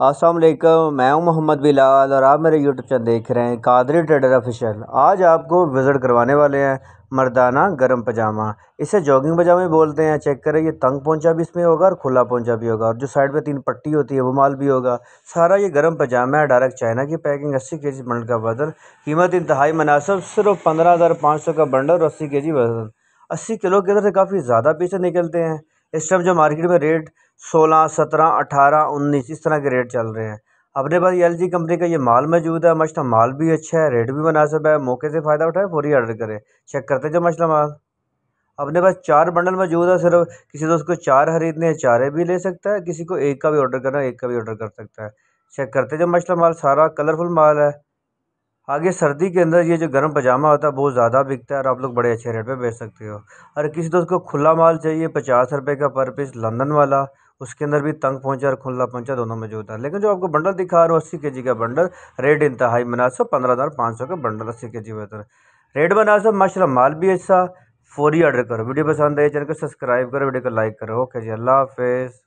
असलम मैं हूँ मोहम्मद बिलाल और आप मेरे यूट्यूब चैनल देख रहे हैं कादरी ट्रेडर ऑफिशियल। आज आपको विज़िट करवाने वाले हैं मर्दाना गर्म पजामा। इसे जॉगिंग पजामे बोलते हैं, चेक करें, ये तंग पोंचा भी इसमें होगा और खुला पोंचा भी होगा और जो साइड पे तीन पट्टी होती है, वो माल भी होगा। सारा ये गर्म पजामा है, डायरेक्ट चाइना की पैकिंग, अस्सी के जी बंडल का वज़न कीमत इंतहाई मुनासब, सिर्फ़ पंद्रह हज़ार पाँच सौ का बंडल और अस्सी के जी वज़न अस्सी किलो के अंदर से काफ़ी ज़्यादा पीछे निकलते हैं। इस टाइम जो मार्केट में रेट सोलह, सत्रह, अठारह, उन्नीस, इस तरह के रेट चल रहे हैं। अपने पास एल जी कंपनी का ये माल मौजूद है मछला माल भी अच्छा है रेट भी मुनासिब है, मौके से फ़ायदा उठाए फौरी ऑर्डर करें। चेक करते जो मछला माल। अपने पास चार बंडल मौजूद है, सिर्फ़ किसी दोस्त को चार खरीदने हैं, चारे भी ले सकता है, किसी को एक का भी ऑर्डर करना है, एक का भी ऑर्डर कर सकता है। चेक करते जो मछला माल, सारा कलरफुल माल है। आगे सर्दी के अंदर ये जो गर्म पजामा होता है, बहुत ज़्यादा बिकता है, और आप लोग बड़े अच्छे रेट पे बेच सकते हो। और किसी दोस्त को खुला माल चाहिए, पचास रुपये का पर पीस लंदन वाला उसके अंदर भी तंग पहुँचा और खुला पहुँचा दोनों में जो होता है लेकिन जो आपको बंडल दिखा रहा हूँ, अस्सी के जी का बंडल रेट इंतहाई मुनासब, पंद्रह हज़ार पाँच सौ का बंडल, अस्सी के जी बेहतर रेट मुनासब माशा माल भी अच्छा फोरी ऑर्डर करो। वीडियो पसंद आए, चैनल को सब्सक्राइब करो, वीडियो को लाइक करो। ओके जी, अल्लाह हाफिज़।